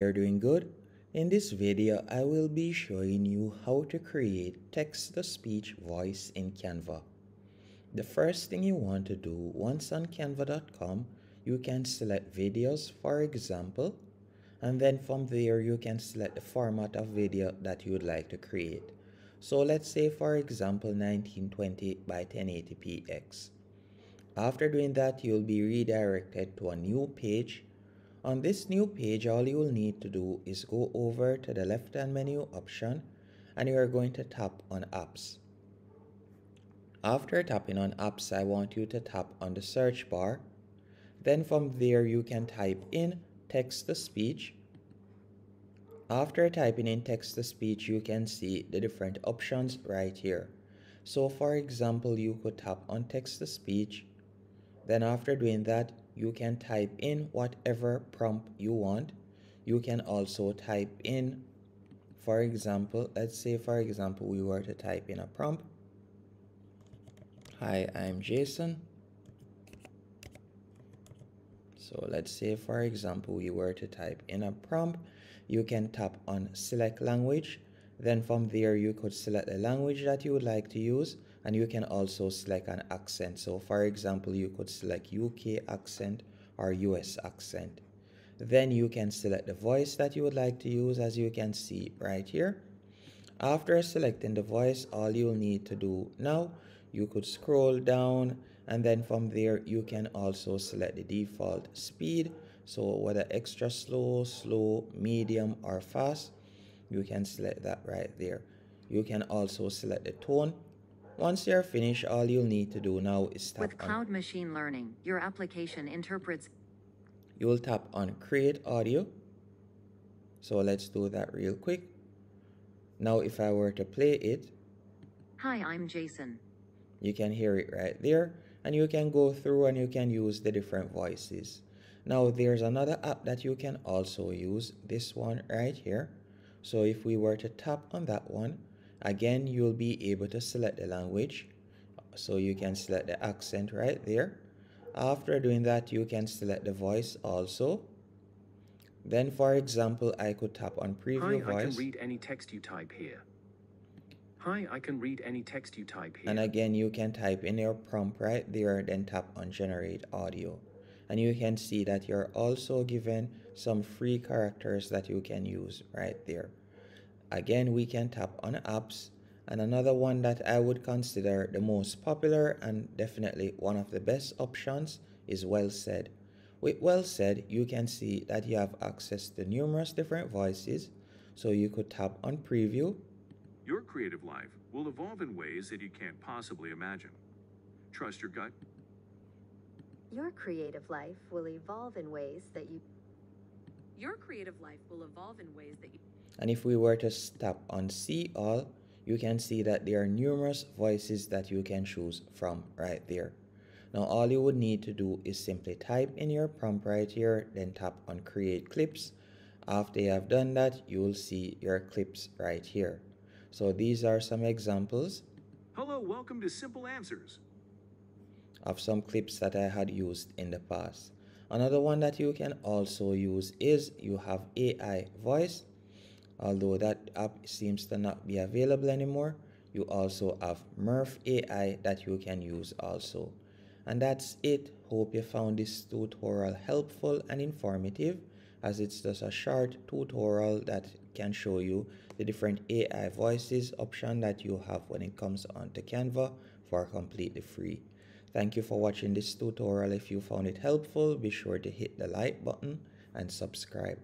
You're doing good? In this video, I will be showing you how to create text-to-speech voice in Canva. The first thing you want to do once on canva.com, you can select videos for example, and then from there you can select the format of video that you would like to create. So let's say for example 1920 by 1080px. After doing that, you'll be redirected to a new page on this new page, all you will need to do is go over to the left hand menu option and you are going to tap on apps. After tapping on apps, I want you to tap on the search bar. Then from there, you can type in text to speech. After typing in text to speech, you can see the different options right here. So for example, you could tap on text to speech. Then after doing that, you can type in whatever prompt you want. You can also type in, for example, let's say for example, we were to type in a prompt. Hi, I'm Jason. So let's say for example, we were to type in a prompt. You can tap on select language. Then from there, you could select the language that you would like to use and you can also select an accent. So for example, you could select UK accent or US accent. Then you can select the voice that you would like to use as you can see right here. After selecting the voice, all you'll need to do now, you could scroll down and then from there you can also select the default speed. So whether extra slow, slow, medium or fast, you can select that right there. You can also select the tone once you're finished, all you'll need to do now is tap With Cloud on, Machine Learning, your application interprets. You'll tap on Create Audio. So let's do that real quick. Now if I were to play it. Hi, I'm Jason. You can hear it right there. And you can go through and you can use the different voices. Now there's another app that you can also use. This one right here. So if we were to tap on that one, Again, you'll be able to select the language. So you can select the accent right there. After doing that, you can select the voice also. Then, for example, I could tap on preview Hi, voice. I can read any text you type here. Hi, I can read any text you type here. And again, you can type in your prompt right there, then tap on generate audio. And you can see that you're also given some free characters that you can use right there. Again, we can tap on apps. And another one that I would consider the most popular and definitely one of the best options is WellSaid. With WellSaid, you can see that you have access to numerous different voices. So you could tap on preview. Your creative life will evolve in ways that you can't possibly imagine. Trust your gut. Your creative life will evolve in ways that you Your creative life will evolve in ways that you and if we were to tap on see all, you can see that there are numerous voices that you can choose from right there. Now all you would need to do is simply type in your prompt right here, then tap on create clips. After you have done that, you will see your clips right here. So these are some examples. Hello, welcome to Simple Answers. Of some clips that I had used in the past. Another one that you can also use is you have AI voice Although that app seems to not be available anymore, you also have Murf AI that you can use also. And that's it. Hope you found this tutorial helpful and informative as it's just a short tutorial that can show you the different AI voices option that you have when it comes onto Canva for completely free. Thank you for watching this tutorial. If you found it helpful, be sure to hit the like button and subscribe.